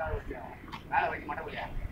கால் வச்சு மேலே வைக்க மாட்டேன் ஒரு வேலை